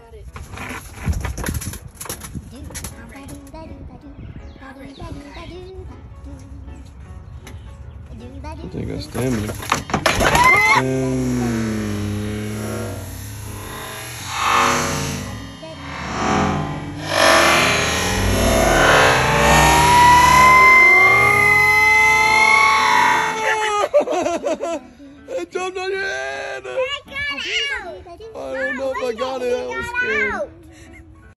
paredes. Tem gastando. Então, Daniela! I don't know if I got it. I was scared.